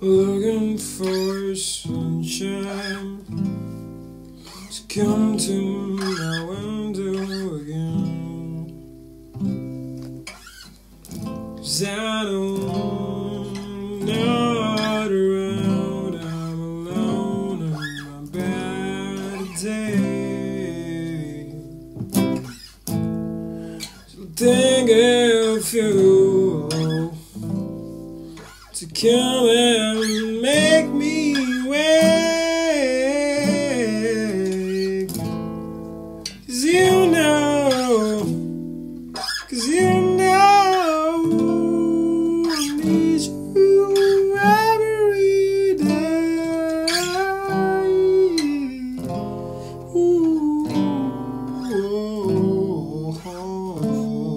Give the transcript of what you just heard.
Looking for sunshine to come to my window again. Cause I don't not around, I'm alone in my bed today. Think of you to come and make me wake. Cause you know, cause you